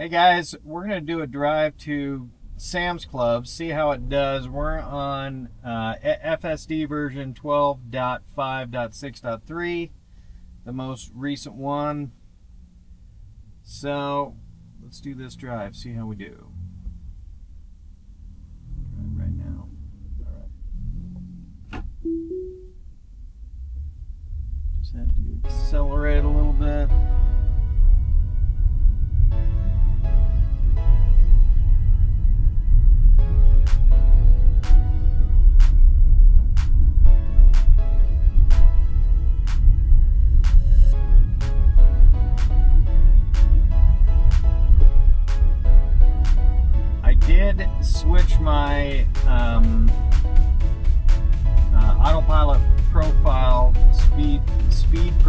Hey guys, we're going to do a drive to Sam's Club, see how it does. We're on uh, FSD version 12.5.6.3, the most recent one. So let's do this drive, see how we do.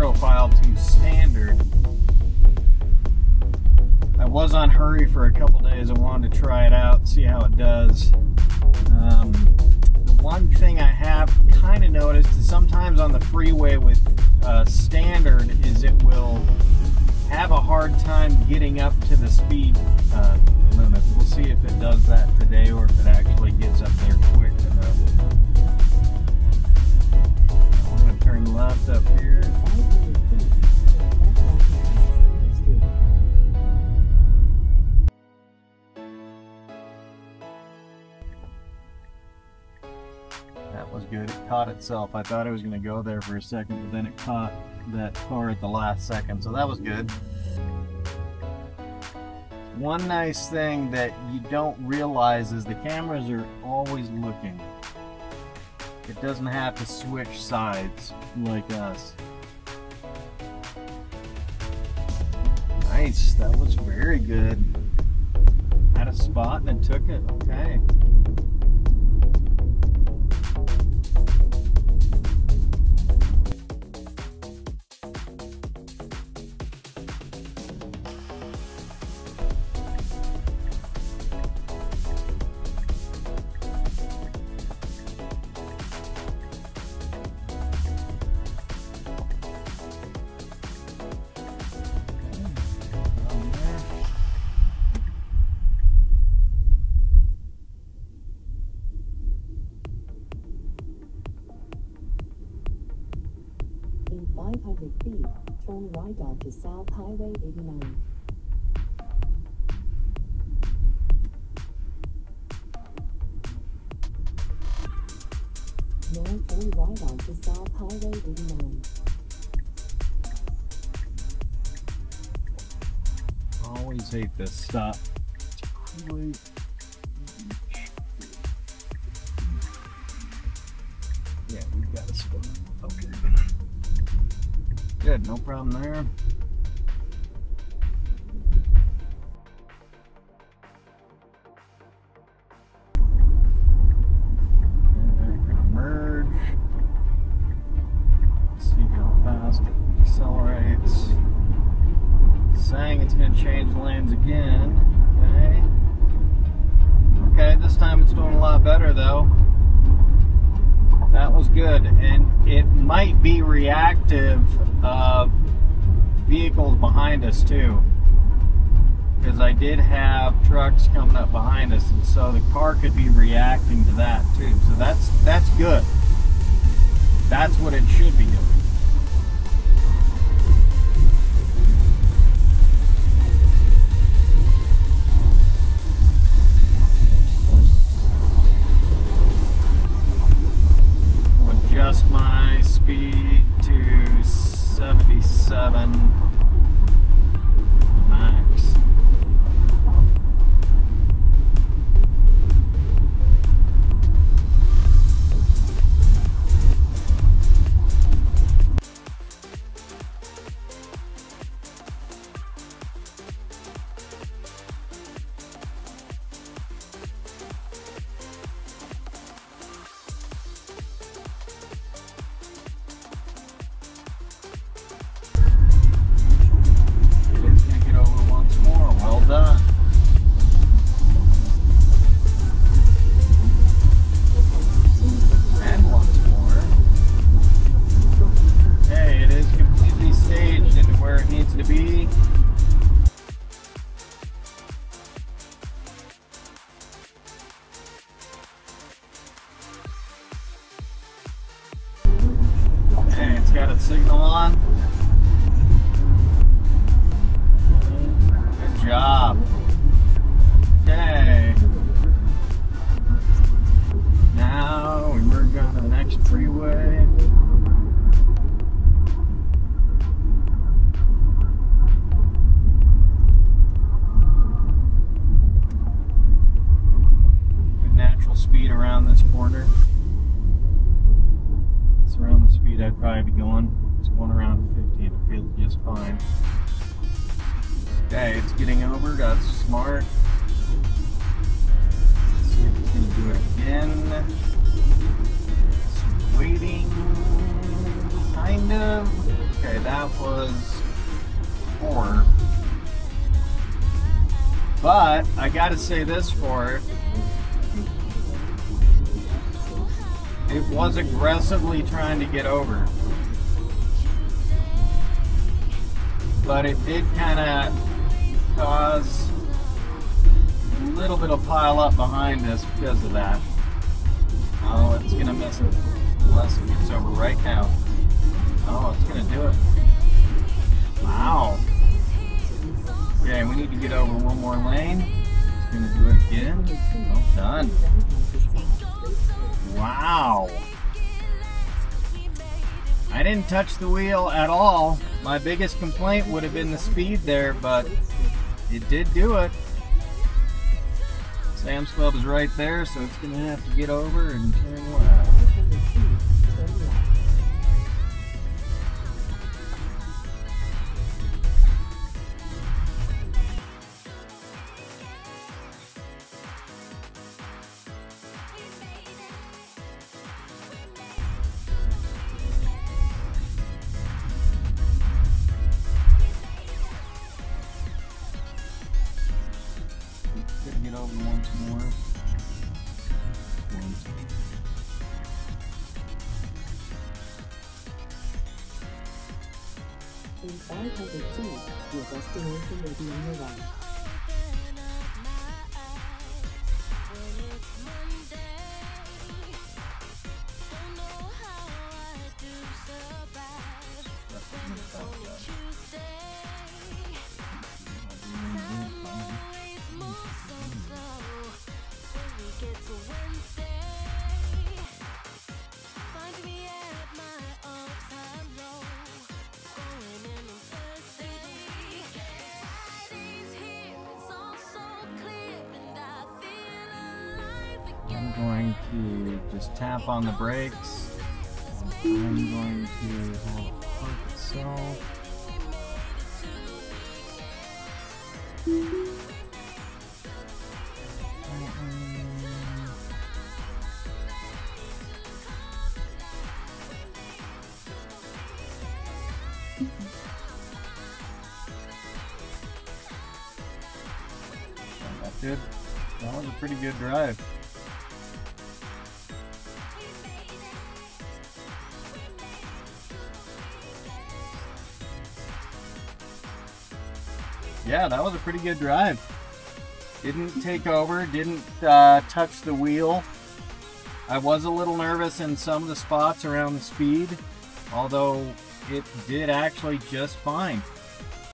Profile to standard. I was on hurry for a couple days. I wanted to try it out, see how it does. Um, the one thing I have kind of noticed is sometimes on the freeway with uh, standard is it will have a hard time getting up to the speed uh, limit. We'll see if it does that today or if it actually gets up there quick enough. We're going to turn itself. I thought it was going to go there for a second, but then it caught that car at the last second, so that was good. One nice thing that you don't realize is the cameras are always looking. It doesn't have to switch sides like us. Nice, that was very good. Had a spot and took it, okay. In 500 feet, turn right onto South Highway 89. Now turn right onto South Highway 89. Always hate this stop. It's Good, no problem there. Saying it's gonna change lanes again. Okay. Okay, this time it's doing a lot better though. Good, and it might be reactive of vehicles behind us too. Because I did have trucks coming up behind us, and so the car could be reacting to that too. So that's that's good. That's what it should be doing. Got its signal on. Good job. Okay. Now we merge on the next freeway. I'd probably be going. It's going around 50 and it feels just fine. Okay, it's getting over. got smart. Let's see if it's to do it again. It's waiting. Kind of. Okay, that was four. But I gotta say this for it. It was aggressively trying to get over. But it did kind of cause a little bit of pile up behind us because of that. Oh, it's gonna miss it unless it gets over right now. Oh, it's gonna do it. Wow. Okay, we need to get over one more lane. It's gonna do it again. Well done. Wow. I didn't touch the wheel at all. My biggest complaint would have been the speed there, but it did do it. Sam's Club is right there, so it's going to have to get over and turn left. Once more. Once. In 500 feet, your destination will be on the right. Going to just tap on the brakes. I'm going to have park itself. That was a pretty good drive. Yeah, that was a pretty good drive. Didn't take over, didn't uh, touch the wheel. I was a little nervous in some of the spots around the speed, although it did actually just fine.